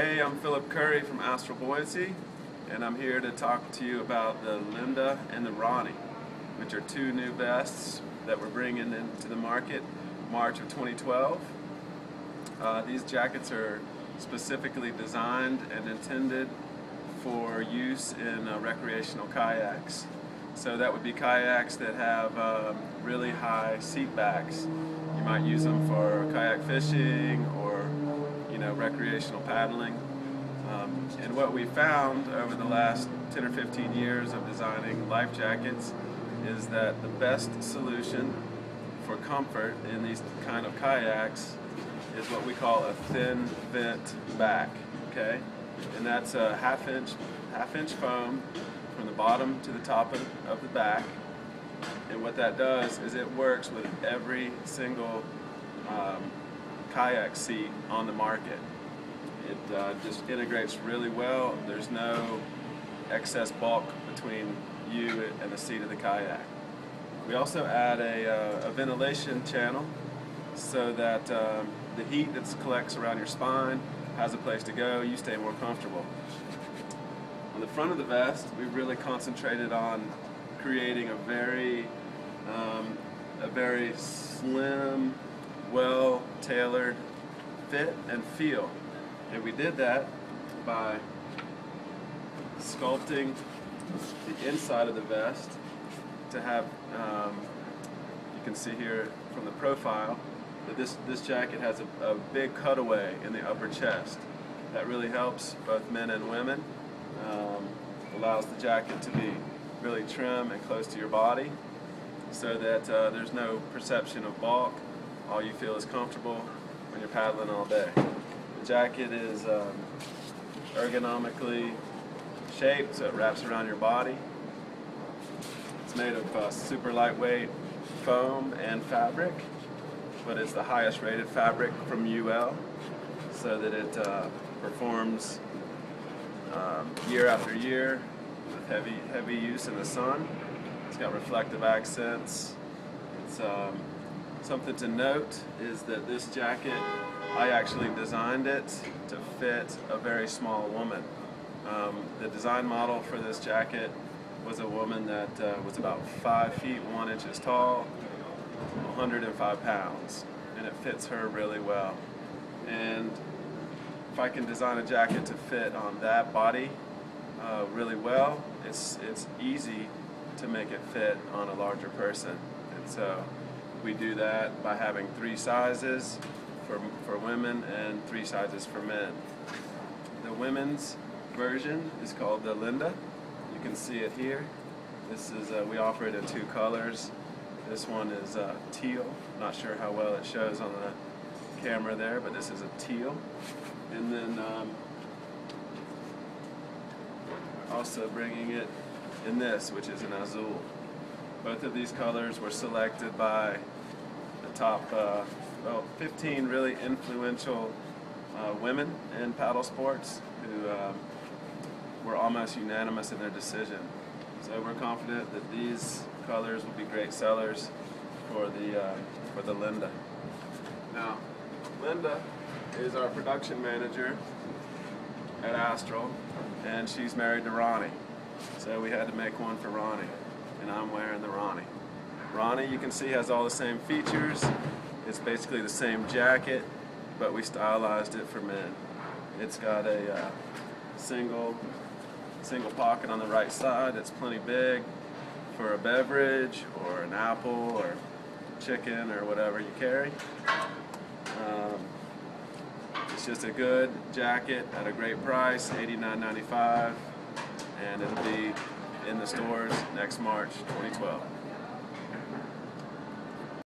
Hey, I'm Philip Curry from Astral Buoyancy, and I'm here to talk to you about the Linda and the Ronny, which are two new vests that we're bringing into the market March of 2012. Uh, these jackets are specifically designed and intended for use in uh, recreational kayaks. So that would be kayaks that have um, really high seat backs. You might use them for kayak fishing or you know, recreational paddling. Um, and what we found over the last 10 or 15 years of designing life jackets is that the best solution for comfort in these kind of kayaks is what we call a thin vent back, okay? And that's a half inch, half inch foam from the bottom to the top of, of the back. And what that does is it works with every single um, kayak seat on the market. It uh, just integrates really well. There's no excess bulk between you and the seat of the kayak. We also add a, uh, a ventilation channel so that um, the heat that collects around your spine has a place to go, you stay more comfortable. On the front of the vest, we've really concentrated on creating a very, um, a very slim, well-tailored fit and feel. And we did that by sculpting the inside of the vest to have, um, you can see here from the profile, that this, this jacket has a, a big cutaway in the upper chest. That really helps both men and women. Um, allows the jacket to be really trim and close to your body so that uh, there's no perception of bulk all you feel is comfortable when you're paddling all day. The jacket is um, ergonomically shaped so it wraps around your body. It's made of uh, super lightweight foam and fabric, but it's the highest rated fabric from UL so that it uh, performs um, year after year with heavy, heavy use in the sun. It's got reflective accents. It's um, Something to note is that this jacket, I actually designed it to fit a very small woman. Um, the design model for this jacket was a woman that uh, was about 5 feet 1 inches tall, 105 pounds, and it fits her really well. And if I can design a jacket to fit on that body uh, really well, it's, it's easy to make it fit on a larger person. And so we do that by having three sizes for, for women and three sizes for men. The women's version is called the Linda. You can see it here. This is, uh, we offer it in two colors. This one is uh, teal. Not sure how well it shows on the camera there, but this is a teal. And then um, also bringing it in this, which is an azul. Both of these colors were selected by the top uh, well, 15 really influential uh, women in paddle sports who um, were almost unanimous in their decision. So we're confident that these colors will be great sellers for the, uh, for the Linda. Now, Linda is our production manager at Astral, and she's married to Ronny. So we had to make one for Ronny and I'm wearing. Ronny, you can see, has all the same features. It's basically the same jacket, but we stylized it for men. It's got a uh, single single pocket on the right side that's plenty big for a beverage or an apple or chicken or whatever you carry. Um, it's just a good jacket at a great price, $89.95, and it'll be in the stores next March 2012.